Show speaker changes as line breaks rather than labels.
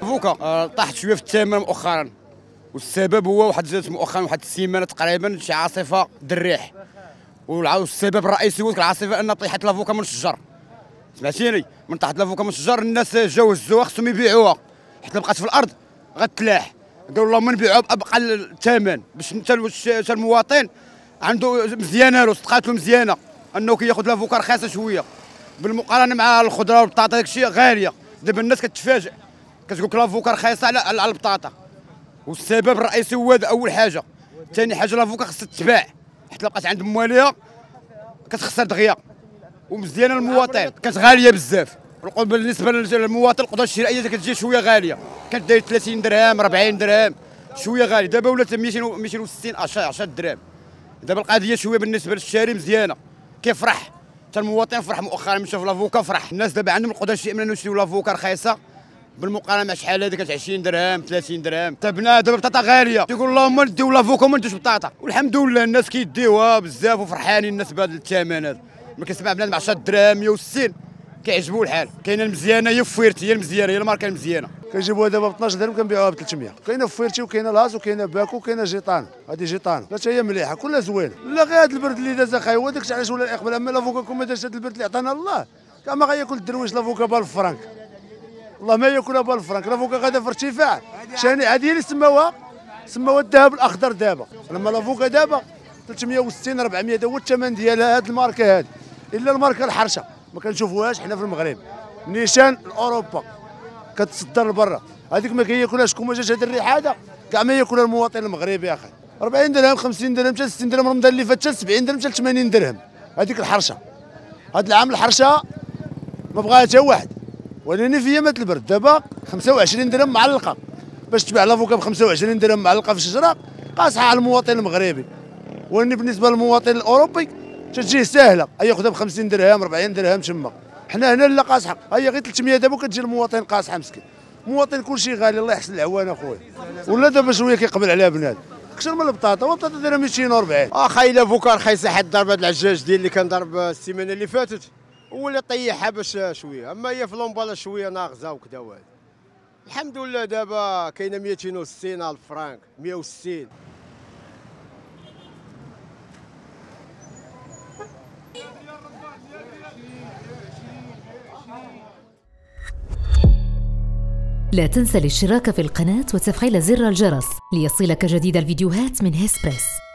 فوكا آه، طاحت شوية في الثمن مؤخرا. والسبب هو واحد جات مؤخرا واحد السيمانة تقريبا شي عاصفة دريح والسبب الرئيسي هو العاصفة أن طيحت لافوكا من الشجر. سمعتيني؟ من تحت لافوكا من الشجر الناس جاو هزوها خصهم يبيعوها. حتى بقات في الأرض غتلاح. قالوا اللهم نبيعوها بابقى الثمن باش انت المواطن. عنده مزيانة له صدقات له مزيانة. أنه كياخذ لافوكا رخيصه شوية. بالمقارنة مع الخضرة والبطاطا داك الشيء غالية. دابا الناس كتفاجئ كتقول لك لافوكا رخيصه على على البطاطا. والسبب الرئيسي هو هذا أول حاجة. ثاني حاجة لافوكا خصها تتباع. حتى بقات عند مواليها كتخسر دغيا. ومزيانة للمواطن كانت غاليه بزاف. بالنسبة للمواطن القدره الشرائية كتجي شوية غالية. كانت داير 30 درهم 40 درهم شوية غالي دابا ولات 200 260 10 درهم. دابا القضية شوية بالنسبة للشاري مزيانة. كيفرح حتى المواطن فرح مؤخرا من شاف لافوكا فرح. الناس دابا عندهم القدره الشرائية انه يشريو لافوكا رخيصة. بالمقارنة مع شحال كانت 20 درهم 30 درهم. تا بنا دابا البطاطا غالية. تيقول اللهم نديو لافوكا وما نديوش بطاطا. والحمد لله الناس كيديوها بزاف وفرحانين الناس بهذا الثمن هذا. ما كنسمع بنادم 10 دراهم 160 كيعجبو الحال. كاينة المزيانة هي فويرتي هي المزيانة هي الماركة المزيانة.
كنجيبوها دابا ب 12 درهم كنبيعوها ب 300 كاينة فويرتي وكاينة لاز وكاينة باكو وكاينة جيطان. هذه جيطان. لا هي مليحة كلها زوينة. لا غير هذا البرد اللي داز اخاي هو داكشي علاش ولا الاقبال اما لافوكا كون ما دارش هذا البرد اللي عطانا الله. كاع ما غياكل الدرويش لافوكا بالفرنك والله ما ياكلها بالفرنك لافوكا غادا في ارتفاع. شاني هذه اللي سماوها سماوها الذهب الأخضر دابا. لما لافوكا دابا 360 400 هو الثمن ديالها هذه الماركة هذه إلا الماركة الحرشة. ما كنشوفوهاش حنا في المغرب. نيشان أوروبا. كتصدر لبرا. هذيك ما كياكلهاش كون ما جاش هذه الريحة هذا كاع ما ياكلها المواطن المغربي أخي. 40 درهم 50 درهم حتى 60 درهم رمضان اللي فات 70 درهم حتى 80 درهم. هذيك الحرشة. هذا العام الحرشة ما بغاها حتى واحد. ولكن في ايامات البرد. دابا 25 درهم معلقة. باش تبيع لافوكا ب 25 درهم معلقة في الشجرة قاصحة على المواطن المغربي. ولكن بالنسبة للمواطن الأوروبي تجيه سهلة. ياخذها ب 50 درهم 40 درهم تما حنا هنا لا قاصحة. هي غير 300 دابا كتجي المواطن قاصحة مسكين. المواطن كلشي غالي. الله يحسن العوان أخويا. ولا دابا شوية كيقبل عليها بنادم أكثر من البطاطا. والبطاطا دايرة 240
اخا إلا فوكا رخيصه ضرب هذا العجاج ديال اللي كان ضرب السيمانة اللي فاتت. ولا طيحها باش شوية. أما هي في لومبالا شوية ناقصة وكذا وهذا. الحمد لله دابا كاينة 260 ألف فرانك. 160
لا تنسى الاشتراك في القناة وتفعيل زر الجرس ليصلك جديد الفيديوهات من هيسبريس.